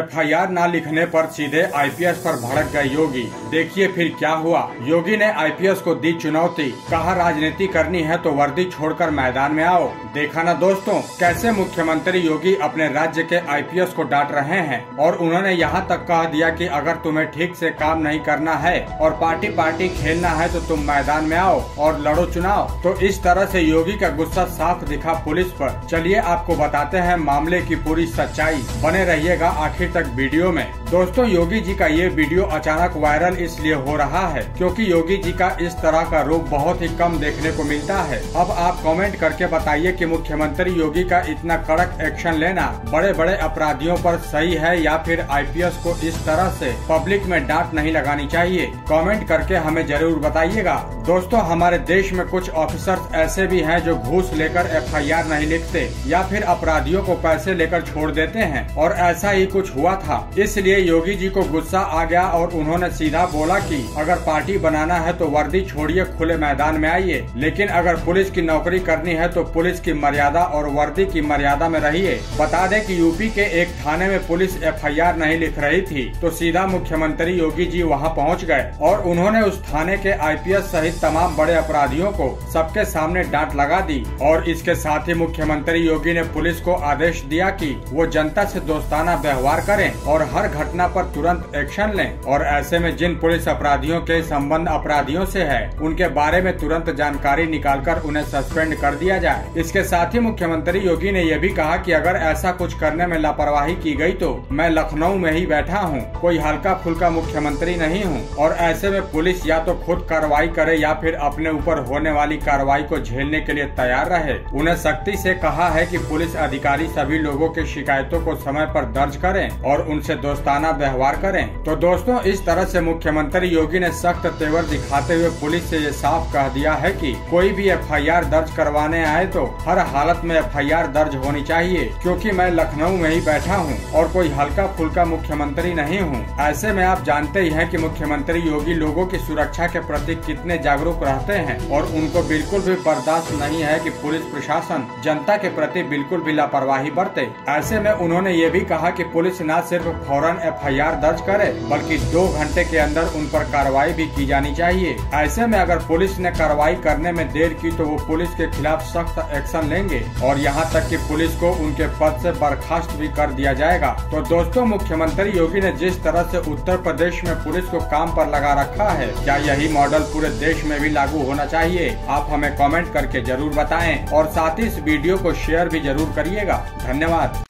FIR न लिखने पर सीधे आईपीएस पर भड़क गए योगी। देखिए फिर क्या हुआ। योगी ने आईपीएस को दी चुनौती। कहा राजनीति करनी है तो वर्दी छोड़कर मैदान में आओ। देखा ना दोस्तों, कैसे मुख्यमंत्री योगी अपने राज्य के आईपीएस को डांट रहे हैं? और उन्होंने यहाँ तक कह दिया कि अगर तुम्हें ठीक से काम नहीं करना है और पार्टी पार्टी खेलना है तो तुम मैदान में आओ और लड़ो चुनाव। तो इस तरह से योगी का गुस्सा साफ़ दिखा पुलिस पर। चलिए आपको बताते हैं मामले की पूरी सच्चाई। बने रहिएगा आखिर तक वीडियो में दोस्तों, योगी जी का ये वीडियो अचानक वायरल इसलिए हो रहा है क्योंकि योगी जी का इस तरह का रूप बहुत ही कम देखने को मिलता है। अब आप कमेंट करके बताइए कि मुख्यमंत्री योगी का इतना कड़क एक्शन लेना बड़े बड़े अपराधियों पर सही है या फिर आईपीएस को इस तरह से पब्लिक में डांट नहीं लगानी चाहिए? कमेंट करके हमें ज़रूर बताइएगा। दोस्तों, हमारे देश में कुछ ऑफिसर्स ऐसे भी हैं जो घूस लेकर एफआईआर नहीं लिखते या फिर अपराधियों को पैसे लेकर छोड़ देते हैं और ऐसा ही कुछ हुआ था। इसलिए योगी जी को गुस्सा आ गया और उन्होंने सीधा बोला कि, अगर पार्टी बनाना है तो वर्दी छोड़िए, खुले मैदान में आइए। लेकिन अगर पुलिस की नौकरी करनी है तो पुलिस की मर्यादा और वर्दी की मर्यादा में रहिए। बता दें कि यूपी के एक थाने में पुलिस एफआईआर नहीं लिख रही थी तो सीधा मुख्यमंत्री योगी जी वहाँ पहुँच गए और उन्होंने उस थाने के आईपीएस सहित तमाम बड़े अपराधियों को सबके सामने डांट लगा दी। और इसके साथ ही मुख्यमंत्री योगी ने पुलिस को आदेश दिया की, वो जनता ऐसी दोस्ताना व्यवहार करें और हर घटना पर तुरंत एक्शन लें और ऐसे में जिन पुलिस अपराधियों के संबंध अपराधियों से है, उनके बारे में तुरंत जानकारी निकालकर उन्हें सस्पेंड कर दिया जाए। इसके साथ ही मुख्यमंत्री योगी ने यह भी कहा कि अगर ऐसा कुछ करने में लापरवाही की गई तो मैं लखनऊ में ही बैठा हूँ, कोई हल्का फुल्का मुख्यमंत्री नहीं हूँ और ऐसे में पुलिस या तो खुद कार्रवाई करे या फिर अपने ऊपर होने वाली कार्रवाई को झेलने के लिए तैयार रहे। उन्हें सख्ती से कहा है कि पुलिस अधिकारी सभी लोगों के शिकायतों को समय पर दर्ज करें और उनसे दोस्ताना व्यवहार करें। तो दोस्तों, इस तरह से मुख्यमंत्री योगी ने सख्त तेवर दिखाते हुए पुलिस से ये साफ़ कह दिया है कि कोई भी एफआईआर दर्ज करवाने आए तो हर हालत में एफआईआर दर्ज होनी चाहिए, क्योंकि मैं लखनऊ में ही बैठा हूँ और कोई हल्का फुल्का मुख्यमंत्री नहीं हूँ। ऐसे में आप जानते ही हैं कि मुख्यमंत्री योगी लोगों की सुरक्षा के प्रति कितने जागरूक रहते हैं और उनको बिल्कुल भी बर्दाश्त नहीं है की पुलिस प्रशासन जनता के प्रति बिल्कुल भी लापरवाही बरते। ऐसे में उन्होंने ये भी कहा कि पुलिस न सिर्फ़ फ़ौरन एफआईआर दर्ज करे, बल्कि दो घंटे के अंदर उन पर कार्रवाई भी की जानी चाहिए। ऐसे में अगर पुलिस ने कार्रवाई करने में देर की तो वो पुलिस के खिलाफ सख्त एक्शन लेंगे, और यहाँ तक कि पुलिस को उनके पद से बर्खास्त भी कर दिया जाएगा। तो दोस्तों, मुख्यमंत्री योगी ने जिस तरह से उत्तर प्रदेश में पुलिस को काम पर लगा रखा है, क्या यही मॉडल पूरे देश में भी लागू होना चाहिए? आप हमें कमेंट करके ज़रूर बताएँ, और साथ ही इस वीडियो को शेयर भी ज़रूर करिएगा। धन्यवाद।